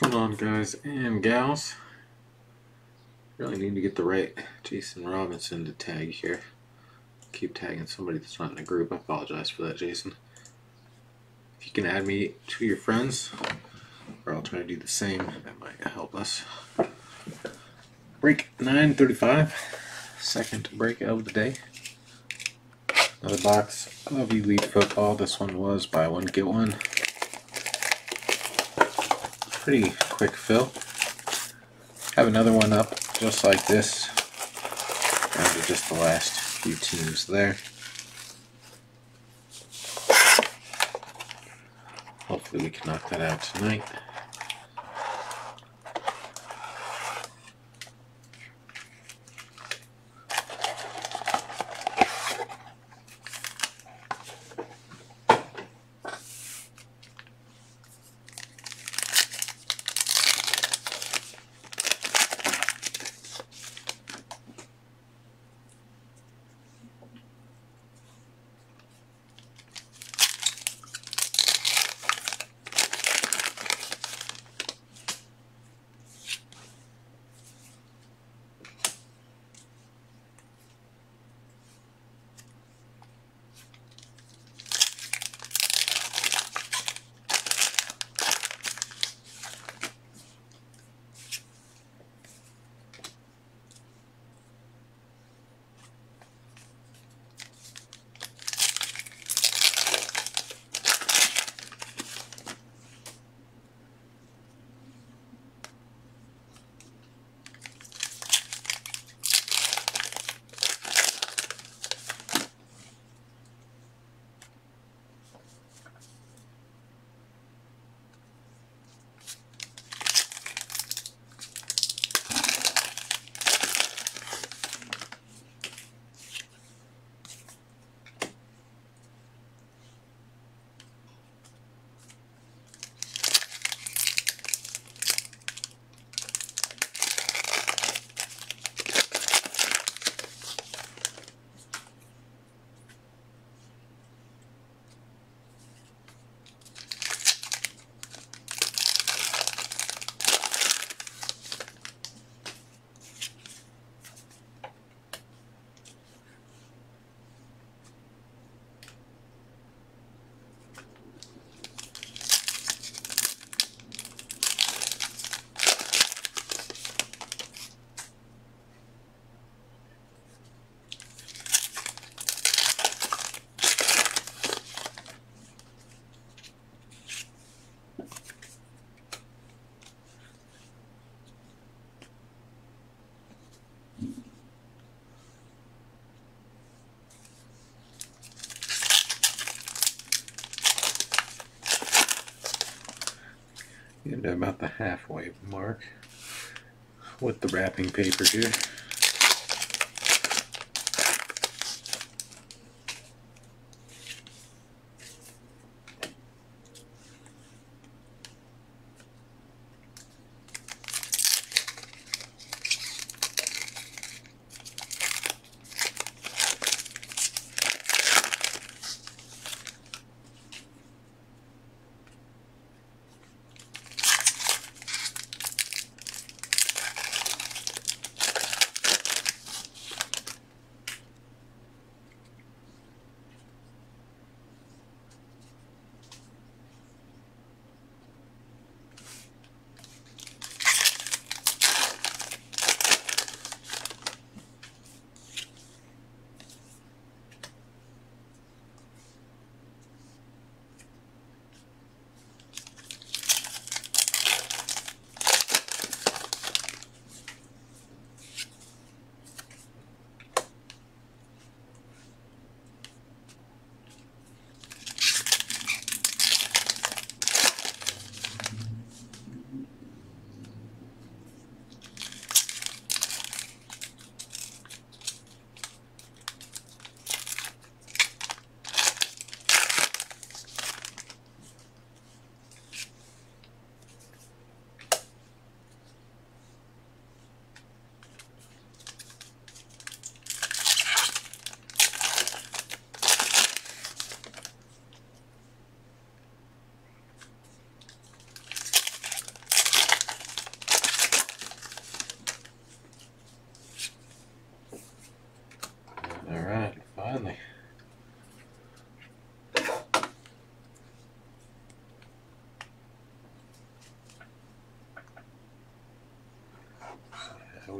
going on guys and gals? Really need to get the right Jason Robinson to tag here. Keep tagging somebody that's not in a group. I apologize for that, Jason. If you can add me to your friends, or I'll try to do the same, that might help us. Break 935, second break of the day. Another box of Elite Football. This one was buy one, get one pretty quick fill. Have another one up just like this. Down just the last few teams there. Hopefully we can knock that out tonight. To about the halfway mark with the wrapping paper here.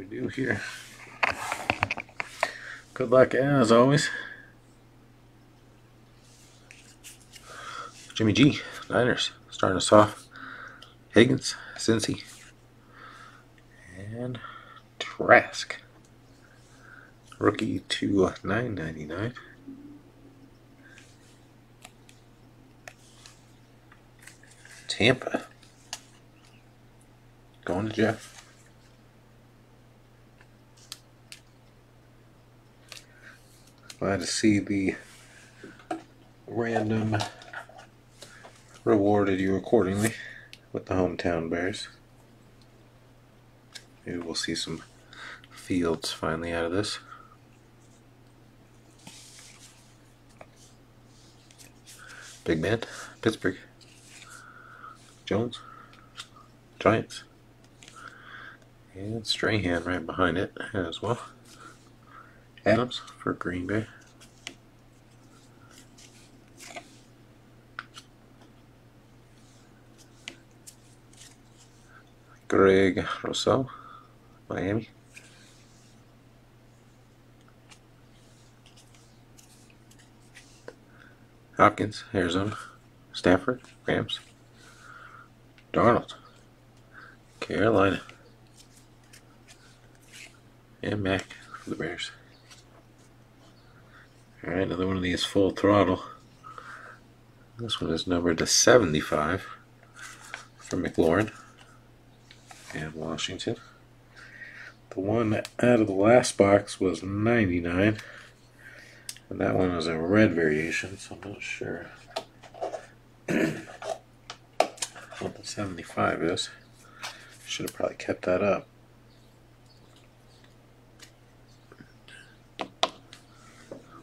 We do here. Good luck as always. Jimmy G, Niners, starting us off. Higgins, Cincy, and Trask. Rookie to uh, 9.99. Tampa. Going to Jeff. Glad to see the random rewarded you accordingly with the hometown Bears. Maybe we'll see some fields finally out of this. Big man, Pittsburgh, Jones, Giants, and Strahan right behind it as well. Adams for Green Bay. Greg Rousseau, Miami. Hopkins, Arizona. Stafford, Rams. Darnold, Carolina. And Mac for the Bears. Alright, another one of these full throttle. This one is numbered to 75 for McLaurin and Washington. The one out of the last box was 99. And that one was a red variation, so I'm not sure what the 75 is. Should have probably kept that up.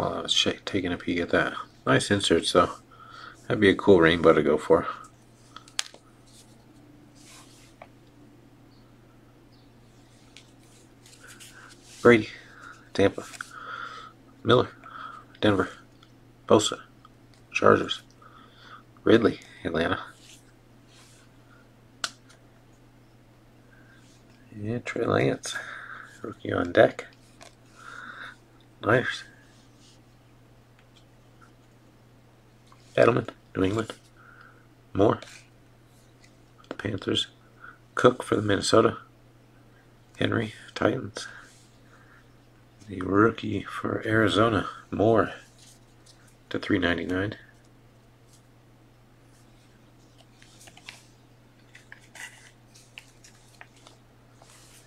While I was taking a peek at that. Nice inserts though. That'd be a cool rainbow to go for. Brady, Tampa, Miller, Denver, Bosa, Chargers, Ridley, Atlanta, and Trey Lance, rookie on deck. Niners. Edelman, New England. Moore. The Panthers. Cook for the Minnesota. Henry, Titans the rookie for Arizona, Moore, to 399.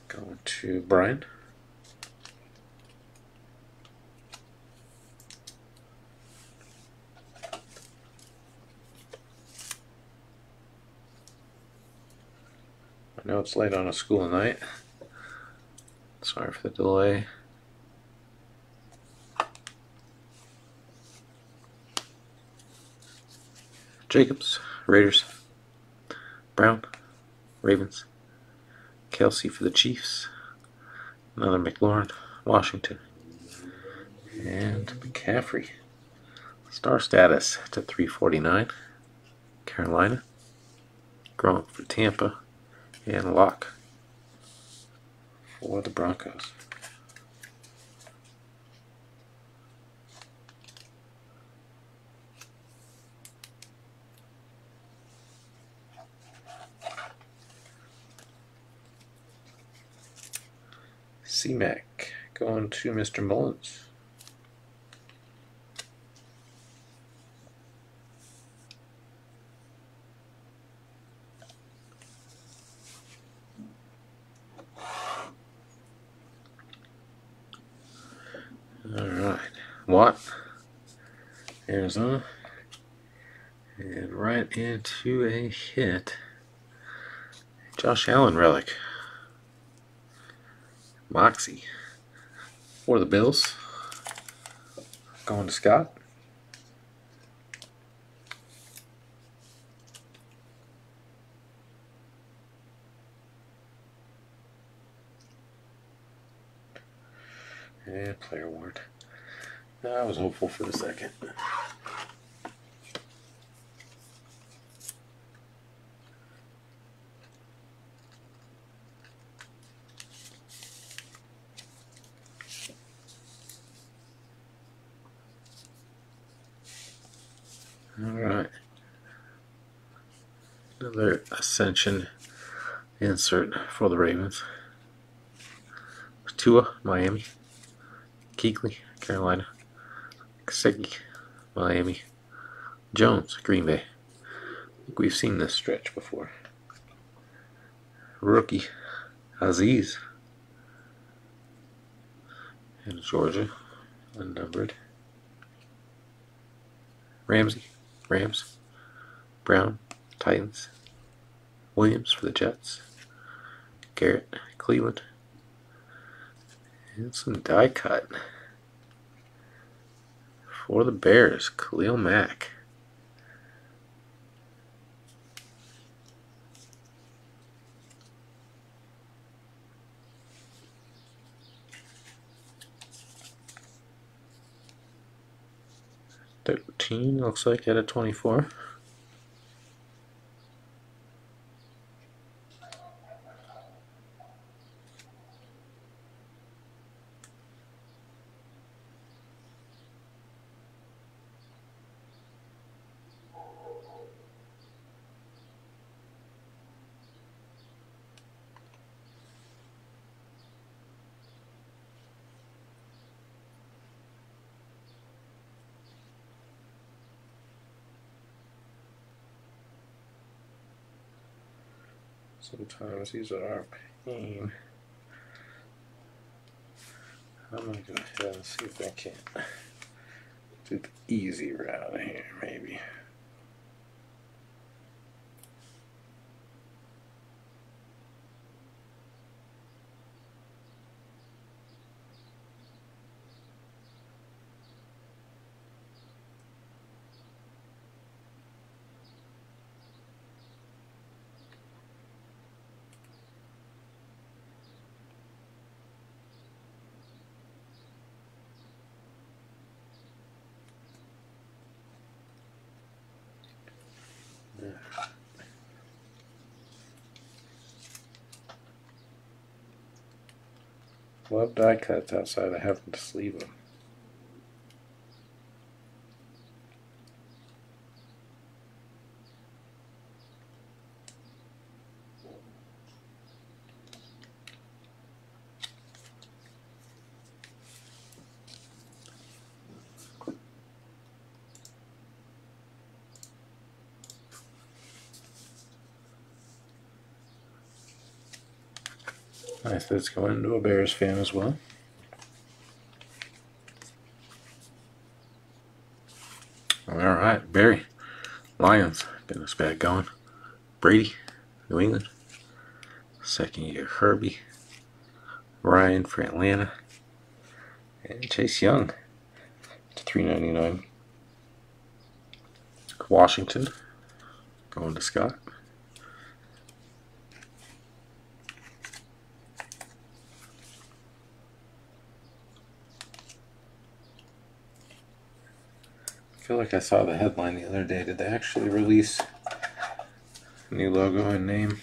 Going to Brian. I know it's late on a school night. Sorry for the delay. Jacobs, Raiders. Brown, Ravens. Kelce for the Chiefs. Another McLaurin, Washington. And McCaffrey. Star status to 349. Carolina. Gronk for Tampa. And Lock for the Broncos. C-Mac going to Mr. Mullins. All right, Watt, And right into a hit. Josh Allen relic. Moxie for the Bills. Going to Scott. And player award. I was hopeful for the second. All right. Another Ascension insert for the Ravens. Tua, Miami. Kuechly, Carolina. Gesicki, Miami. Jones, Green Bay. Think we've seen this stretch before. Rookie, Azeez. In Georgia, unnumbered. Ramsey, Rams. Brown, Titans. Williams for the Jets. Garrett, Cleveland. And some die cut for the Bears, Khalil Mack. Thirteen looks like at a twenty-four. Sometimes these are a pain. I'm gonna go ahead and see if I can't do the easy route here, maybe. Love die cuts outside of having to sleeve them. Nice that's going to a Bears fan as well. All right, Barry, Lions, getting this bad going. Brady, New England. Second year, Herbie. Ryan for Atlanta. And Chase Young to 399. Washington, going to Scott. Feel like I saw the headline the other day. Did they actually release a new logo and name?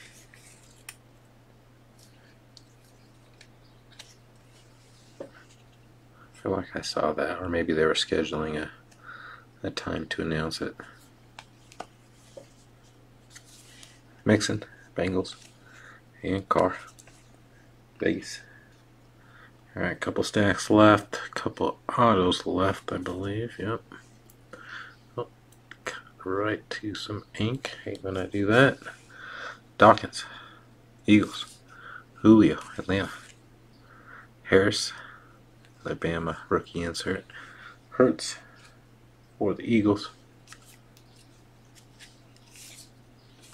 I feel like I saw that, or maybe they were scheduling a, a time to announce it. Mixon, Bengals, and Carr, Vegas. Alright, couple stacks left, couple autos left, I believe, yep right to some ink. Hate when I do that. Dawkins, Eagles, Julio, Atlanta, Harris, Alabama rookie insert, Hurts for the Eagles,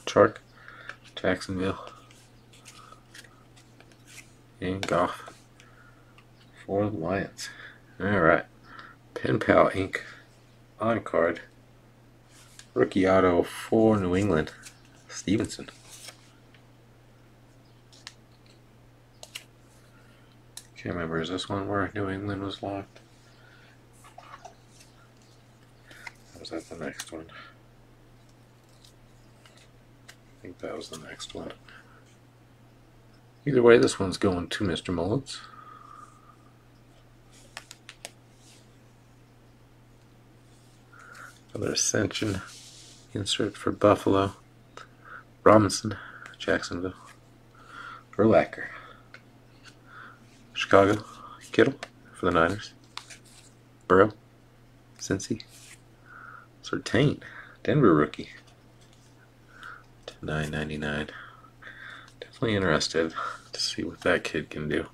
Chark, Jacksonville, and Goff for the Lions. All right, Pen Pal ink on card. Rookie auto for New England, Stevenson. Can't remember, is this one where New England was locked? Or was that the next one? I think that was the next one. Either way, this one's going to Mr. Mullins. Another Ascension insert for Buffalo. Robinson, Jacksonville. Urlacher. Chicago, Kittle for the Niners. Burrow, Cincy. Surtain, Denver rookie. Nine ninety nine. Definitely interested to see what that kid can do.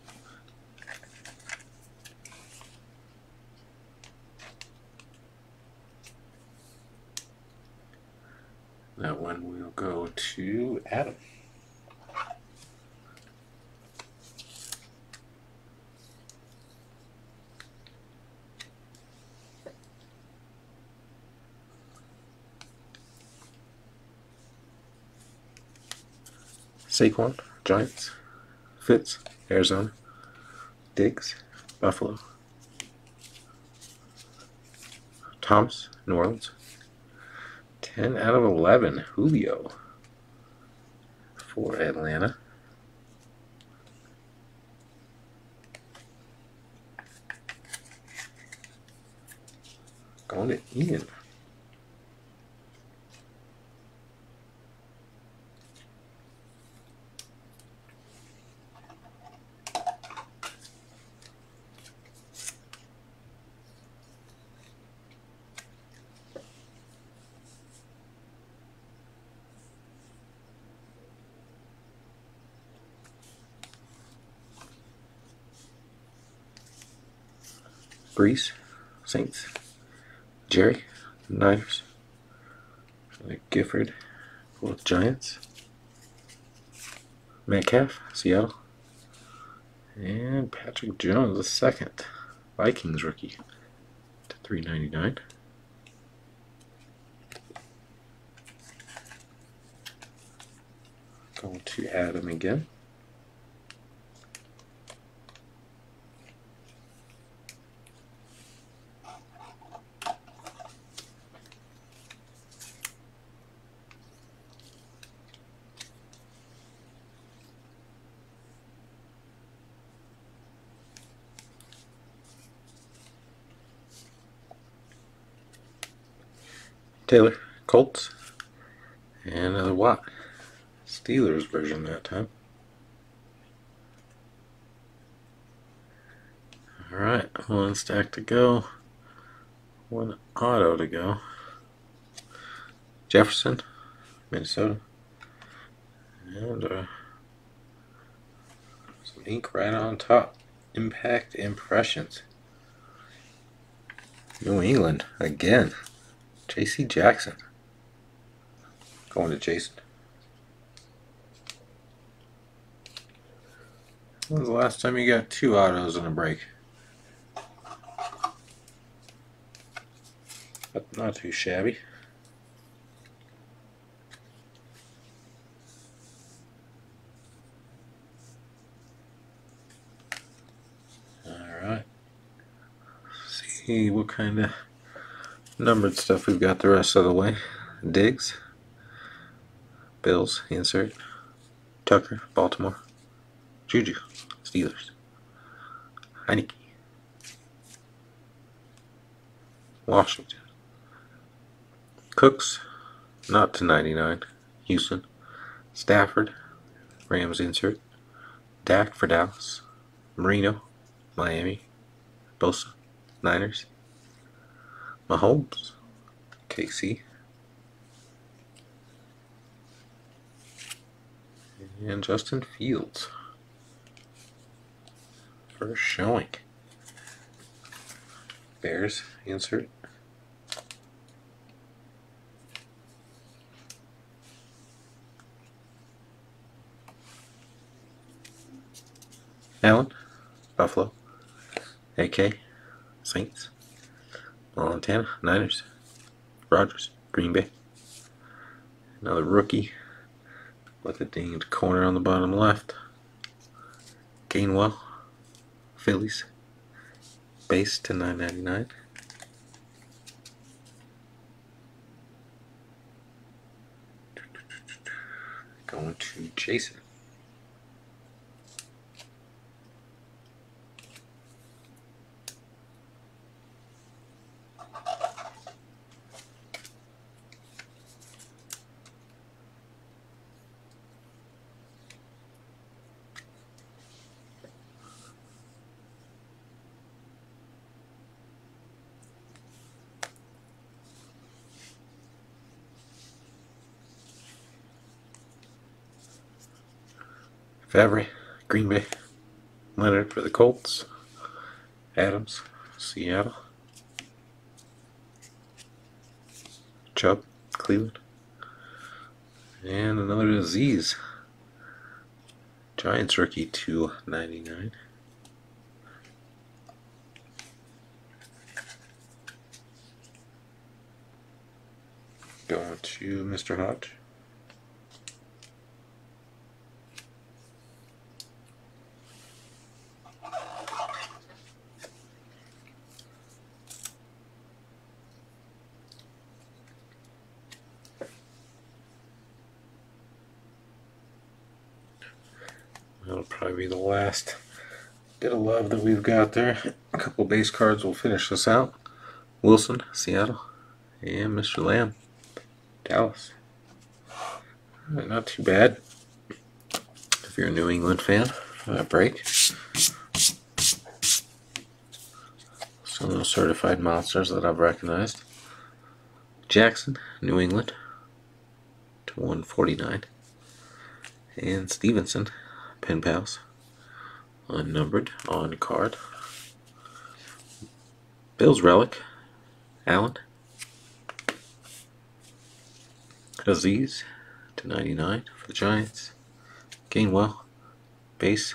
That one will go to Adam. Saquon, Giants. Fitz, Arizona. Diggs, Buffalo. Thomas, New Orleans. 10 out of 11, Julio for Atlanta. Going to Ian. Brees, Saints. Jerry, Niners. Gifford, both Giants. Metcalf, Seattle. And Patrick Jones, the second. Vikings rookie to 399. Going to Adam again. Taylor, Colts, and another Watt. Steelers version that time. Alright, one stack to go. One auto to go. Jefferson, Minnesota. And uh, some ink right on top. Impact Impressions. New England again. J.C. Jackson. Going to Jason. When's the last time you got two autos in a break? But not too shabby. Alright. See what kind of numbered stuff we've got the rest of the way. Diggs, Bills, insert, Tucker, Baltimore, Juju, Steelers, Heinicke, Washington, Cooks, not to 99, Houston, Stafford, Rams insert, Dak for Dallas, Marino, Miami, Bosa, Niners, Mahomes, KC, and Justin Fields. First showing. Bears, insert. Allen, Buffalo, AK, Saints. Montana, Niners, Rodgers, Green Bay. Another rookie with a dinged corner on the bottom left. Gainwell, Phillies, base to 9.99. Going to Jason. Favre, Green Bay. Leonard for the Colts. Adams, Seattle. Chubb, Cleveland. And another Azeez. Giants rookie 299. Going to Mr. Hodge. That'll probably be the last bit of love that we've got there. A couple base cards will finish this out. Wilson, Seattle, and Mr. Lamb, Dallas. Right, not too bad if you're a New England fan for that break. Some of those certified monsters that I've recognized. Jackson, New England, to 149. And Stevenson, pen pals, unnumbered on card. Bills relic, Allen. Azeez to 99 for the Giants. Gainwell, base,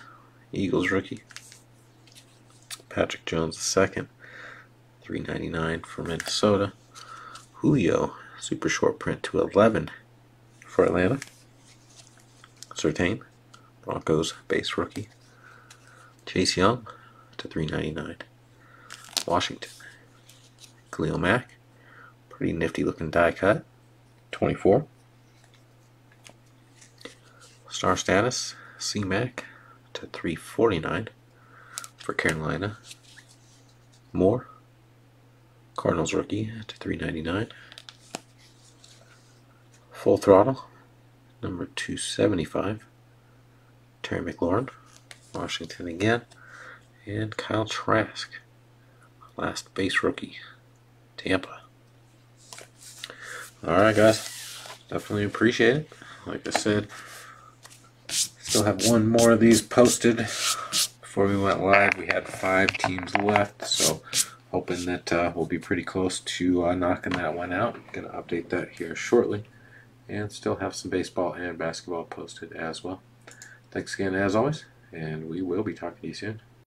Eagles rookie. Patrick Jones II, 399 for Minnesota. Julio, super short print to 11 for Atlanta. Surtain, Broncos base rookie. Chase Young to 399. Washington. Khalil Mack, pretty nifty looking die cut. 24. Star status, C Mac to 349 for Carolina. Moore, Cardinals rookie to 399. Full throttle, number 275. Terry McLaurin, Washington again. And Kyle Trask, last base rookie, Tampa. Alright, guys. Definitely appreciate it. Like I said, still have one more of these posted. Before we went live, we had five teams left, so hoping that uh, we'll be pretty close to uh, knocking that one out. Gonna update that here shortly, and still have some baseball and basketball posted as well. Thanks again, as always, and we will be talking to you soon.